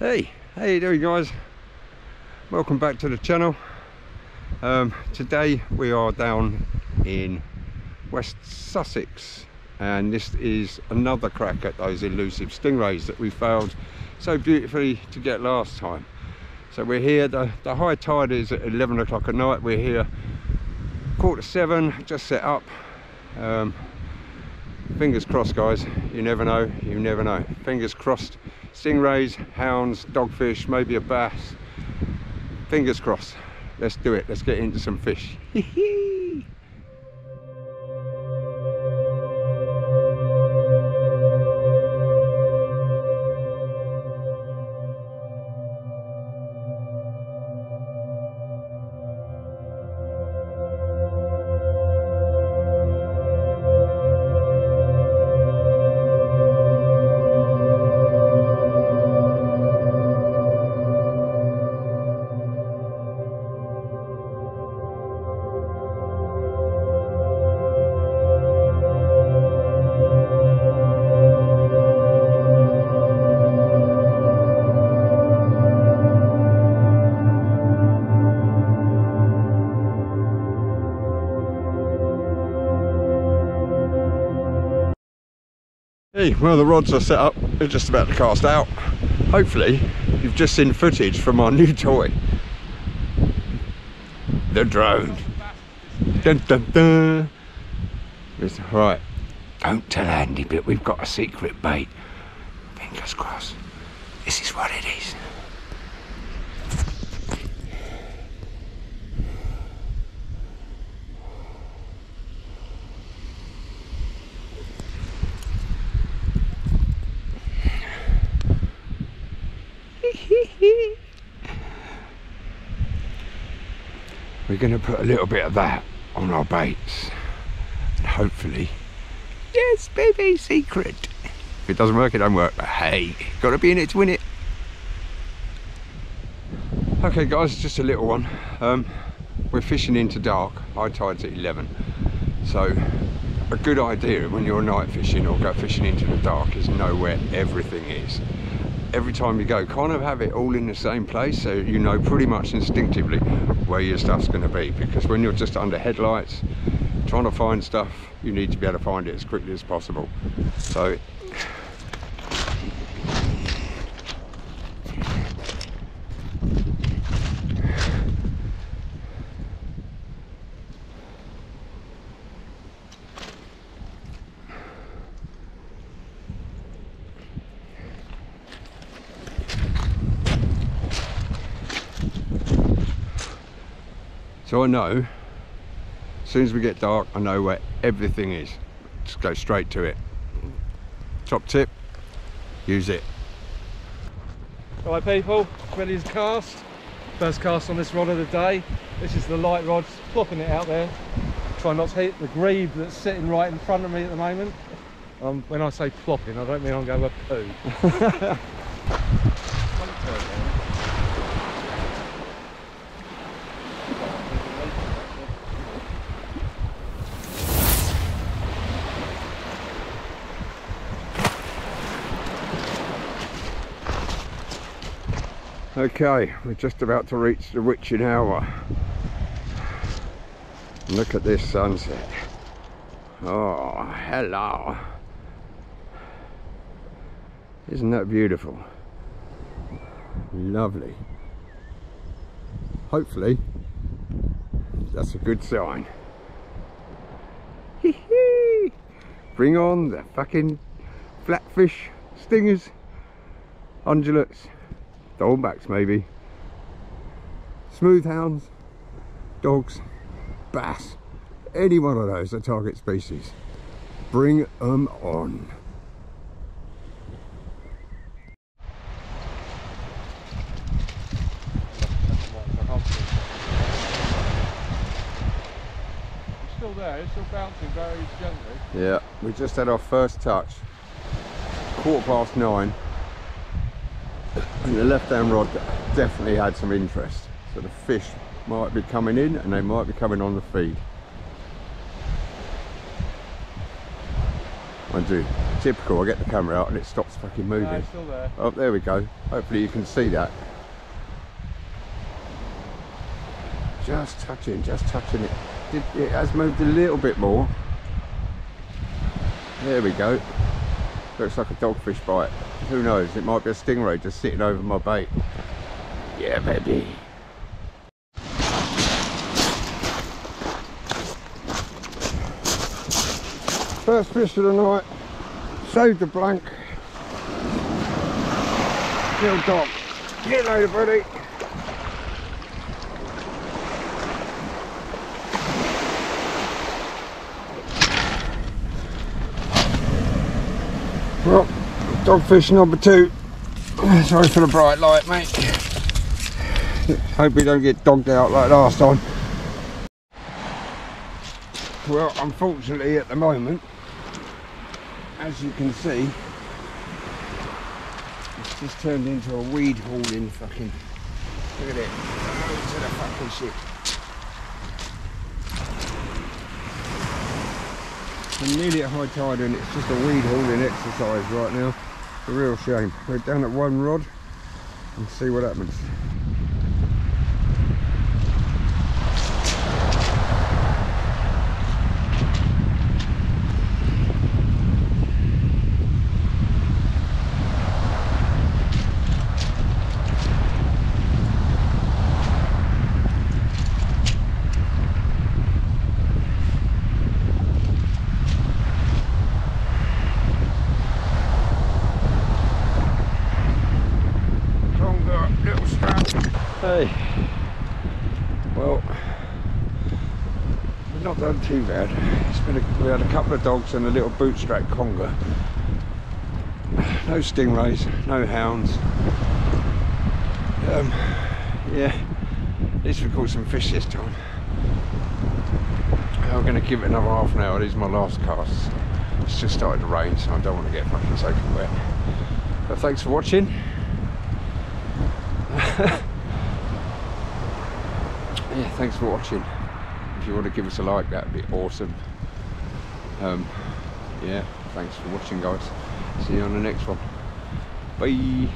Hey, how you doing guys? Welcome back to the channel. Um, today we are down in West Sussex and this is another crack at those elusive stingrays that we failed so beautifully to get last time. So we're here, the, the high tide is at 11 o'clock at night, we're here quarter seven, just set up. Um, fingers crossed guys, you never know, you never know. Fingers crossed stingrays, hounds, dogfish, maybe a bass. Fingers crossed. Let's do it. Let's get into some fish. Well the rods are set up, they're just about to cast out. Hopefully, you've just seen footage from our new toy. The drone. Dun dun dun. Right, don't tell Andy, but we've got a secret bait. Fingers crossed. This is what it is. We're going to put a little bit of that on our baits. And hopefully, yes, baby, secret. If it doesn't work, it don't work. But hey, got to be in it to win it. Okay, guys, just a little one. Um, we're fishing into dark. High tide's at 11. So, a good idea when you're night fishing or go fishing into the dark is know where everything is every time you go kind of have it all in the same place so you know pretty much instinctively where your stuff's going to be because when you're just under headlights trying to find stuff you need to be able to find it as quickly as possible. So So I know, as soon as we get dark, I know where everything is. Just go straight to it. Top tip, use it. Right people, ready to cast. First cast on this rod of the day. This is the light rod, flopping it out there. Try not to hit the grebe that's sitting right in front of me at the moment. Um, when I say plopping, I don't mean I'm going to poo. Okay, we're just about to reach the witching hour. Look at this sunset. Oh, hello. Isn't that beautiful? Lovely. Hopefully, that's a good sign. Bring on the fucking flatfish, stingers, undulates, thornbacks maybe, smooth hounds, dogs, bass, any one of those are target species. Bring them on. Still there, it's still bouncing very gently. Yeah, we just had our first touch. Quarter past nine. And the left hand rod definitely had some interest. So the fish might be coming in and they might be coming on the feed. I do. typical, I get the camera out and it stops fucking moving. it's still there. Oh, there we go. Hopefully you can see that. Just touching, just touching it. It has moved a little bit more. There we go. Looks like a dogfish bite. Who knows? It might be a stingray just sitting over my bait. Yeah, baby. First fish of the night. Saved the blank. Little dog. Get later, buddy. Well, dogfish number two. Sorry for the bright light, mate. Hope we don't get dogged out like last time. Well, unfortunately, at the moment, as you can see, it's just turned into a weed hauling fucking. Look at it. Oh, to the fucking shit. Nearly at high tide and it's just a weed hauling exercise right now. It's A real shame. We're down at one rod and see what happens. Conger little strap. Hey. Well, we've not done too bad. It's been a, we had a couple of dogs and a little bootstrap conger. No stingrays, no hounds. Um, yeah, at least we caught some fish this time. I'm going to give it another half an hour. These are my last casts. It's just started to rain, so I don't want to get fucking soaking wet. But thanks for watching. yeah, thanks for watching. If you want to give us a like, that'd be awesome. Um, yeah, thanks for watching, guys. See you on the next one. Bye.